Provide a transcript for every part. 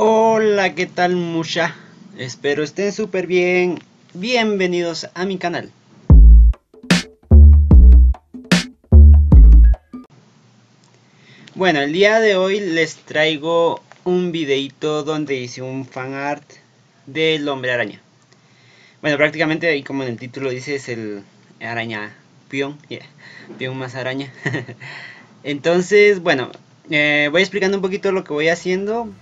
Hola, ¿qué tal mucha? Espero estén súper bien. Bienvenidos a mi canal. Bueno, el día de hoy les traigo un videito donde hice un fan art del hombre araña. Bueno, prácticamente ahí como en el título dice es el araña pion, yeah, más araña. Entonces, bueno, eh, voy explicando un poquito lo que voy haciendo.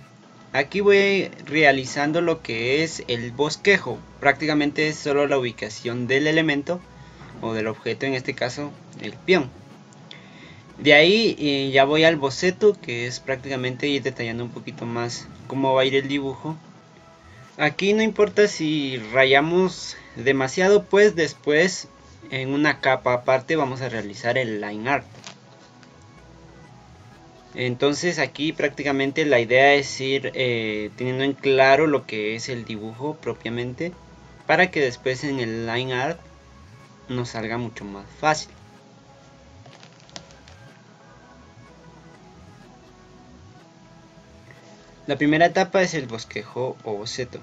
Aquí voy realizando lo que es el bosquejo. Prácticamente es solo la ubicación del elemento o del objeto, en este caso el peón. De ahí eh, ya voy al boceto, que es prácticamente ir detallando un poquito más cómo va a ir el dibujo. Aquí no importa si rayamos demasiado, pues después en una capa aparte vamos a realizar el line art. Entonces aquí prácticamente la idea es ir eh, teniendo en claro lo que es el dibujo propiamente para que después en el line art nos salga mucho más fácil. La primera etapa es el bosquejo o boceto.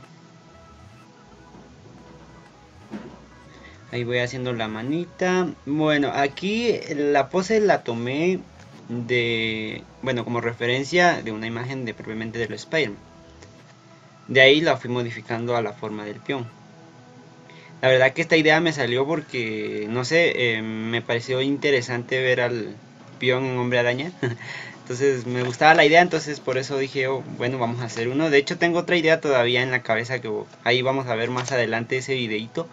Ahí voy haciendo la manita. Bueno, aquí la pose la tomé de, bueno, como referencia de una imagen de propiamente de los spider De ahí la fui modificando a la forma del peón. La verdad que esta idea me salió porque, no sé, eh, me pareció interesante ver al peón en hombre araña. entonces me gustaba la idea, entonces por eso dije, oh, bueno, vamos a hacer uno. De hecho tengo otra idea todavía en la cabeza que ahí vamos a ver más adelante ese videito.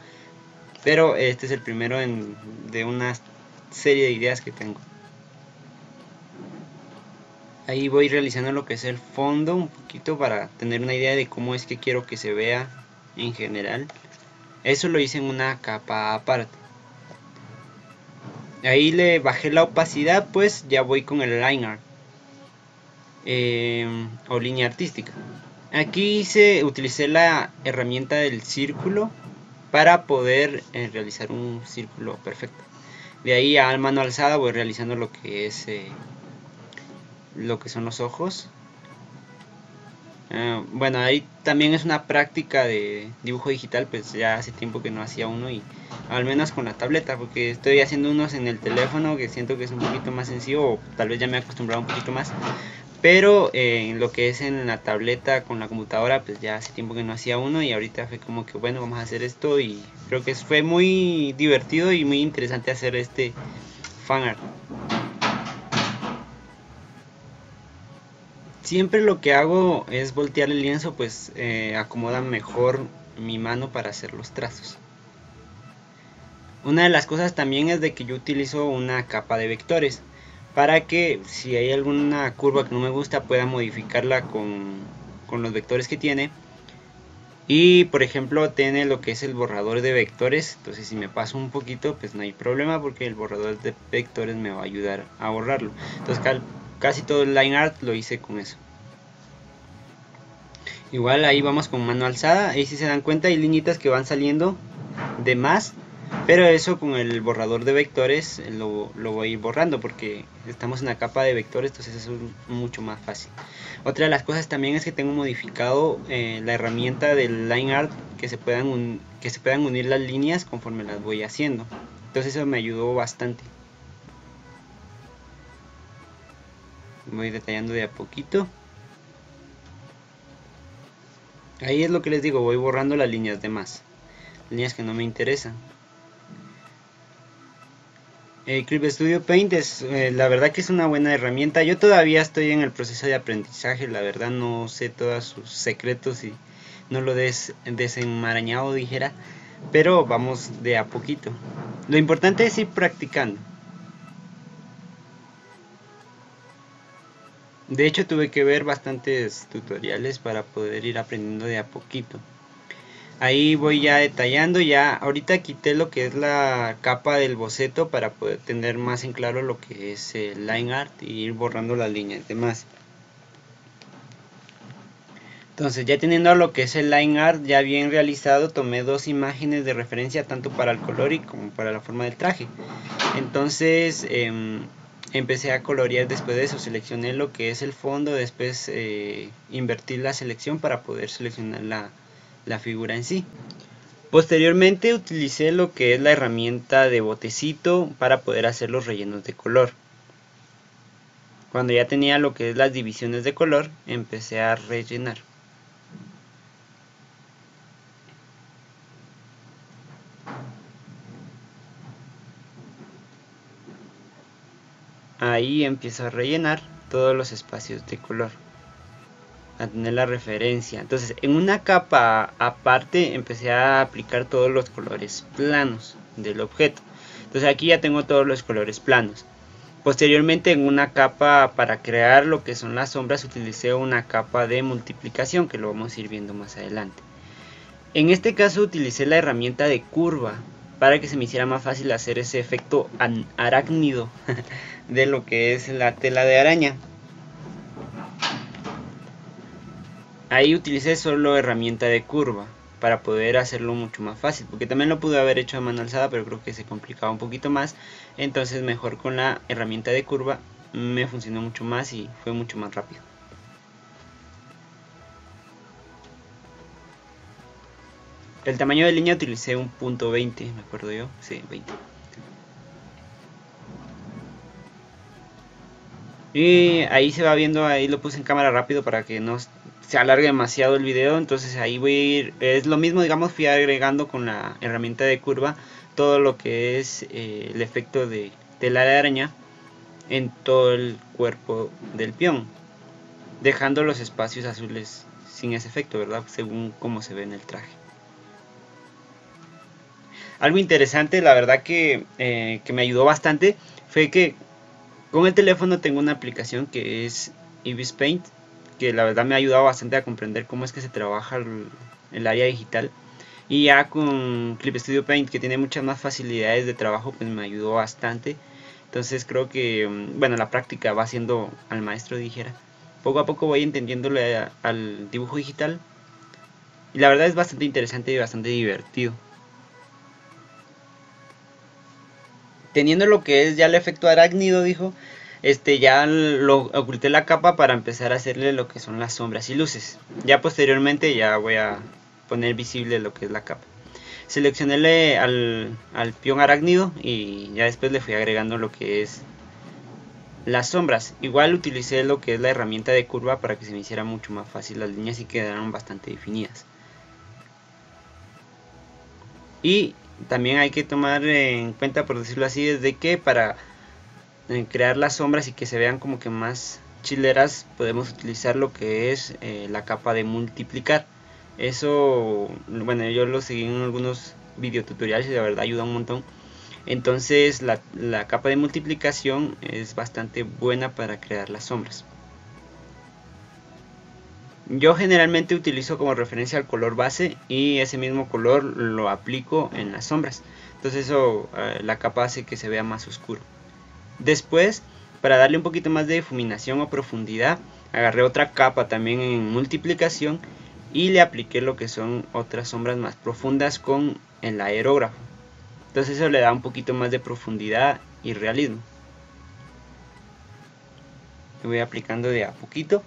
Pero este es el primero de una serie de ideas que tengo ahí voy realizando lo que es el fondo un poquito para tener una idea de cómo es que quiero que se vea en general. Eso lo hice en una capa aparte. Ahí le bajé la opacidad pues ya voy con el line art eh, o línea artística. Aquí hice utilicé la herramienta del círculo para poder eh, realizar un círculo perfecto. De ahí a mano alzada voy realizando lo que es eh, lo que son los ojos. Eh, bueno, ahí también es una práctica de dibujo digital, pues ya hace tiempo que no hacía uno y al menos con la tableta, porque estoy haciendo unos en el teléfono que siento que es un poquito más sencillo o tal vez ya me he acostumbrado un poquito más. Pero eh, en lo que es en la tableta con la computadora, pues ya hace tiempo que no hacía uno y ahorita fue como que bueno, vamos a hacer esto y creo que fue muy divertido y muy interesante hacer este fanart. Siempre lo que hago es voltear el lienzo, pues eh, acomoda mejor mi mano para hacer los trazos. Una de las cosas también es de que yo utilizo una capa de vectores para que si hay alguna curva que no me gusta pueda modificarla con, los vectores que tiene. Y por ejemplo tiene lo que es el borrador de vectores, entonces si me paso un poquito pues no hay problema porque el borrador de vectores me va a ayudar a borrarlo. Entonces casi todo el line art lo hice con eso. Igual ahí vamos con mano alzada, ahí si se dan cuenta hay liñitas que van saliendo de más, pero eso con el borrador de vectores lo, voy a ir borrando porque estamos en la capa de vectores, entonces eso es mucho más fácil. Otra de las cosas también es que tengo modificado eh, la herramienta del line art que se, puedan que se puedan unir las líneas conforme las voy haciendo. Entonces eso me ayudó bastante. Voy detallando de a poquito. Ahí es lo que les digo voy borrando las líneas de más líneas que no me interesan. El Clip Studio Paint es eh, la verdad que es una buena herramienta. Yo todavía estoy en el proceso de aprendizaje la verdad no sé todos sus secretos y no lo des desenmarañado dijera pero vamos de a poquito. Lo importante es ir practicando De hecho tuve que ver bastantes tutoriales para poder ir aprendiendo de a poquito. Ahí voy ya detallando, ya ahorita quité lo que es la capa del boceto para poder tener más en claro lo que es el line art y ir borrando las líneas demás. Entonces ya teniendo lo que es el line art ya bien realizado, tomé dos imágenes de referencia tanto para el color y como para la forma del traje. Entonces em, empecé a colorear después de eso, seleccioné lo que es el fondo, después eh, invertir la selección para poder seleccionar la, la figura en sí. Posteriormente utilicé lo que es la herramienta de botecito para poder hacer los rellenos de color. Cuando ya tenía lo que es las divisiones de color, empecé a rellenar. Ahí empiezo a rellenar todos los espacios de color. A tener la referencia. Entonces, en una capa aparte empecé a aplicar todos los colores planos del objeto. Entonces aquí ya tengo todos los colores planos. Posteriormente en una capa para crear lo que son las sombras utilicé una capa de multiplicación que lo vamos a ir viendo más adelante. En este caso utilicé la herramienta de curva para que se me hiciera más fácil hacer ese efecto arácnido de lo que es la tela de araña. Ahí utilicé solo herramienta de curva para poder hacerlo mucho más fácil porque también lo pude haber hecho a mano alzada pero creo que se complicaba un poquito más entonces mejor con la herramienta de curva me funcionó mucho más y fue mucho más rápido el tamaño de línea utilicé un punto 20 me acuerdo yo. Sí 20 y ahí se va viendo ahí lo puse en cámara rápido para que no se alargue demasiado el video. Entonces ahí voy a ir es lo mismo digamos fui agregando con la herramienta de curva todo lo que es eh, el efecto de de araña en todo el cuerpo del peón dejando los espacios azules sin ese efecto verdad según cómo se ve en el traje algo interesante la verdad que, eh, que me ayudó bastante fue que con el teléfono tengo una aplicación que es Ibis Paint que la verdad me ha ayudado bastante a comprender cómo es que se trabaja el, área digital. Y ya con Clip Studio Paint, que tiene muchas más facilidades de trabajo, pues me ayudó bastante. Entonces creo que, mm, bueno, la práctica va siendo al maestro, dijera. Poco a poco voy entendiéndole al dibujo digital. Y la verdad es bastante interesante y bastante divertido. Teniendo lo que es ya el efecto arácnido, dijo, este ya lo oculté la capa para empezar a hacerle lo que son las sombras y luces. Ya posteriormente ya voy a poner visible lo que es la capa. Seleccioné al, al peón arácnido y ya después le fui agregando lo que es las sombras. Igual utilicé lo que es la herramienta de curva para que se me hiciera mucho más fácil las líneas y quedaron bastante definidas. Y también hay que tomar en cuenta por decirlo así desde que para crear las sombras y que se vean como que más chileras podemos utilizar lo que es eh, la capa de multiplicar. Eso bueno yo lo seguí en algunos videotutoriales y de verdad ayuda un montón. Entonces la, la capa de multiplicación es bastante buena para crear las sombras yo generalmente utilizo como referencia el color base y ese mismo color lo aplico en las sombras entonces eso eh, la capa hace que se vea más oscuro Después, para darle un poquito más de difuminación o profundidad, agarré otra capa también en multiplicación y le apliqué lo que son otras sombras más profundas con el aerógrafo. Entonces eso le da un poquito más de profundidad y realismo. Lo voy aplicando de a poquito.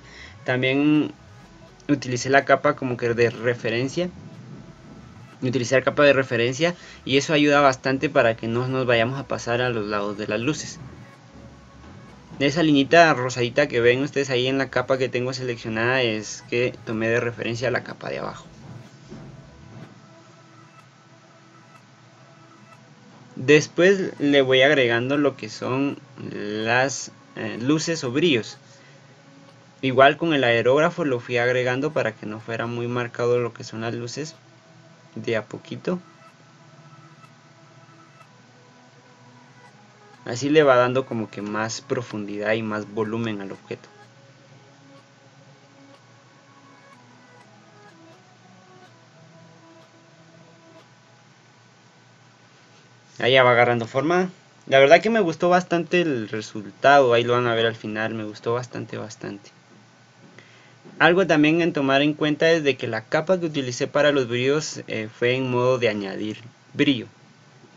También utilicé la capa como que de referencia. Utilizar capa de referencia y eso ayuda bastante para que no nos vayamos a pasar a los lados de las luces. Esa linita rosadita que ven ustedes ahí en la capa que tengo seleccionada es que tomé de referencia la capa de abajo. Después le voy agregando lo que son las eh, luces o brillos igual con el aerógrafo lo fui agregando para que no fuera muy marcado lo que son las luces de a poquito Así le va dando como que más profundidad y más volumen al objeto. Ahí ya va agarrando forma. La verdad que me gustó bastante el resultado. Ahí lo van a ver al final. Me gustó bastante, bastante. Algo también en tomar en cuenta es de que la capa que utilicé para los brillos eh, fue en modo de añadir brillo.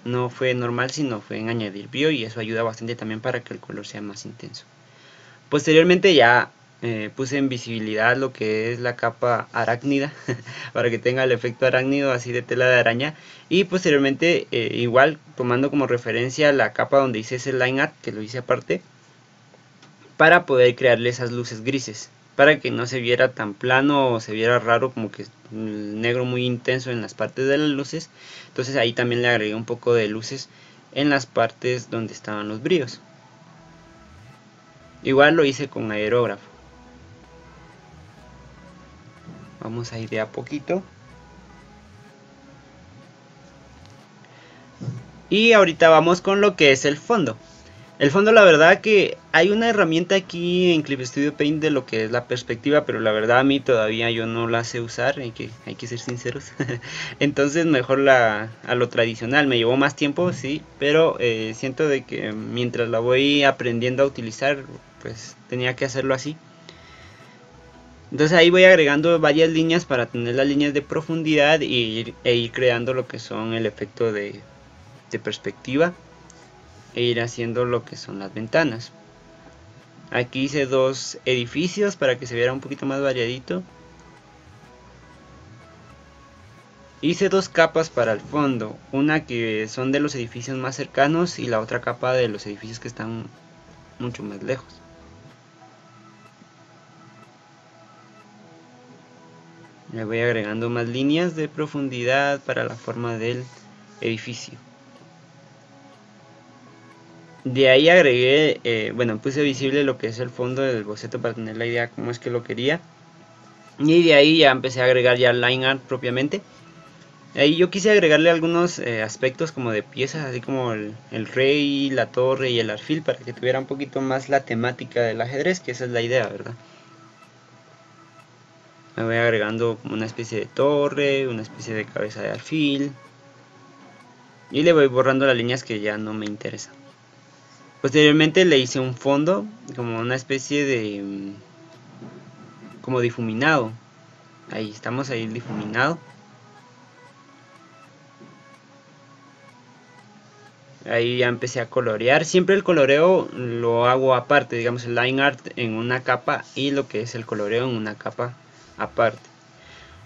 no fue normal, sino fue en añadir brillo y eso ayuda bastante también para que el color sea más intenso. Posteriormente ya eh, puse en visibilidad lo que es la capa arácnida para que tenga el efecto arácnido así de tela de araña y posteriormente eh, igual tomando como referencia la capa donde hice ese line art que lo hice aparte para poder crearle esas luces grises para que no se viera tan plano o se viera raro como que negro muy intenso en las partes de las luces. Entonces ahí también le agregué un poco de luces en las partes donde estaban los brillos igual lo hice con aerógrafo. Vamos a ir de a poquito. Y ahorita vamos con lo que es el fondo el fondo la verdad que hay una herramienta aquí en Clip Studio Paint de lo que es la perspectiva, pero la verdad a mí todavía yo no la sé usar, hay que, hay que ser sinceros. Entonces mejor la, a lo tradicional, me llevó más tiempo, sí, pero eh, siento de que mientras la voy aprendiendo a utilizar, pues tenía que hacerlo así. Entonces ahí voy agregando varias líneas para tener las líneas de profundidad y, e ir creando lo que son el efecto de, de perspectiva e ir haciendo lo que son las ventanas. Aquí hice dos edificios para que se viera un poquito más variadito. Hice dos capas para el fondo, una que son de los edificios más cercanos y la otra capa de los edificios que están mucho más lejos. Le voy agregando más líneas de profundidad para la forma del edificio. De ahí agregué, eh, bueno, puse visible lo que es el fondo del boceto para tener la idea cómo es que lo quería. Y de ahí ya empecé a agregar ya line art propiamente. Ahí yo quise agregarle algunos eh, aspectos como de piezas, así como el, rey, la torre y el alfil, para que tuviera un poquito más la temática del ajedrez, que esa es la idea, ¿verdad? Me voy agregando como una especie de torre, una especie de cabeza de alfil. Y le voy borrando las líneas que ya no me interesan. Posteriormente le hice un fondo, como una especie de... Como difuminado. Ahí estamos, ahí difuminado. Ahí ya empecé a colorear. Siempre el coloreo lo hago aparte, digamos el line art en una capa y lo que es el coloreo en una capa aparte.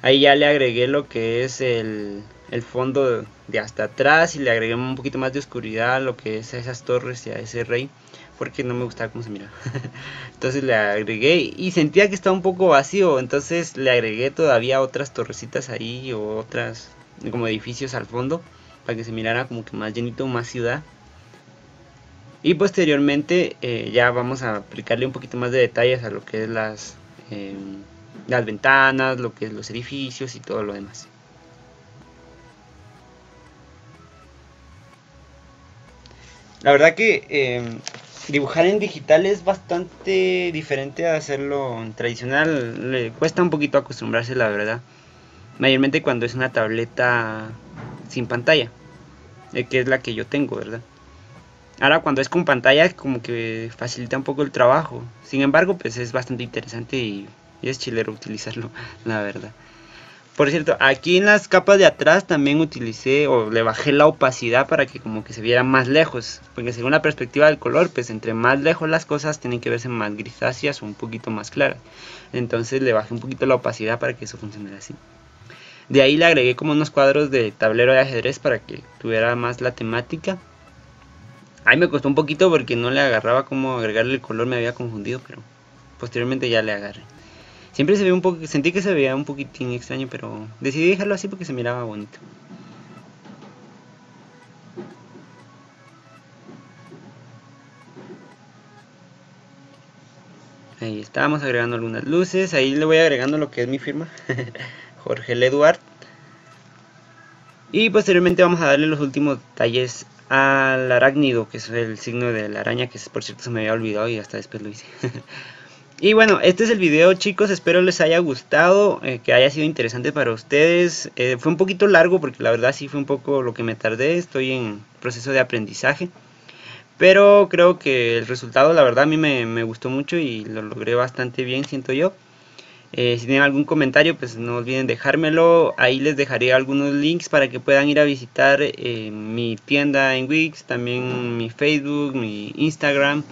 Ahí ya le agregué lo que es el, el fondo de hasta atrás y le agregué un poquito más de oscuridad a lo que es a esas torres y a ese rey porque no me gustaba cómo se mira entonces le agregué y sentía que estaba un poco vacío entonces le agregué todavía otras torrecitas ahí o otras como edificios al fondo para que se mirara como que más llenito más ciudad. Y posteriormente eh, ya vamos a aplicarle un poquito más de detalles a lo que es las em, las ventanas lo que es los edificios y todo lo demás La verdad que em, dibujar en digital es bastante diferente a hacerlo en tradicional. Le cuesta un poquito acostumbrarse, la verdad. Mayormente cuando es una tableta sin pantalla, eh, que es la que yo tengo, ¿verdad? Ahora cuando es con pantalla como que facilita un poco el trabajo. Sin embargo, pues es bastante interesante y es chilero utilizarlo, la verdad. Por cierto, aquí en las capas de atrás también utilicé o le bajé la opacidad para que como que se viera más lejos. Porque según la perspectiva del color, pues entre más lejos las cosas tienen que verse más grisáceas o un poquito más claras. Entonces le bajé un poquito la opacidad para que eso funcionara así. De ahí le agregué como unos cuadros de tablero de ajedrez para que tuviera más la temática. Ahí me costó un poquito porque no le agarraba como agregarle el color, me había confundido, pero posteriormente ya le agarré. Siempre se ve un poco, sentí que se veía un poquitín extraño, pero decidí dejarlo así porque se miraba bonito. Ahí estábamos agregando algunas luces, ahí le voy agregando lo que es mi firma, Jorge Eduard. Y posteriormente vamos a darle los últimos detalles al arácnido, que es el signo de la araña, que por cierto se me había olvidado y hasta después lo hice. Y bueno, este es el video chicos, espero les haya gustado, eh, que haya sido interesante para ustedes. Eh, fue un poquito largo porque la verdad sí fue un poco lo que me tardé, estoy en proceso de aprendizaje. Pero creo que el resultado la verdad a mí me, gustó mucho y lo logré bastante bien, siento yo. Eh, si tienen algún comentario, pues no olviden dejármelo. Ahí les dejaré algunos links para que puedan ir a visitar mi tienda en Wix, también mi Facebook, mi Instagram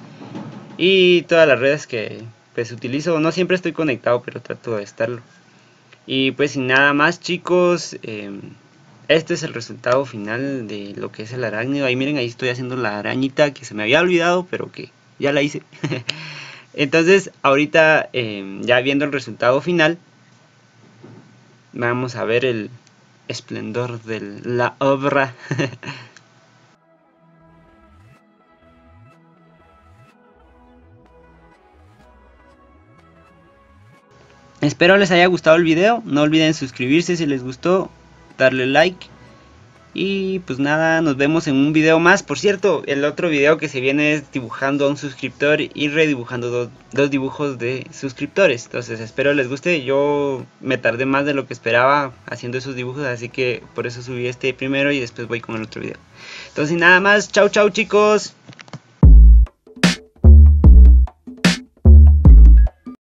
y todas las redes que pues utilizo. No siempre estoy conectado, pero trato de estarlo. Y pues sin nada más, chicos. Em, este es el resultado final de lo que es el arácnido. Ahí miren, ahí estoy haciendo la arañita que se me había olvidado, pero que ya la hice. Entonces, ahorita em, ya viendo el resultado final, vamos a ver el esplendor de la obra. Espero les haya gustado el video, no olviden suscribirse si les gustó, darle like y pues nada, nos vemos en un video más. Por cierto, el otro video que se viene es dibujando a un suscriptor y redibujando dos, dibujos de suscriptores. Entonces espero les guste. Yo me tardé más de lo que esperaba haciendo esos dibujos, así que por eso subí este primero y después voy con el otro video. Entonces nada más, chau chau chicos.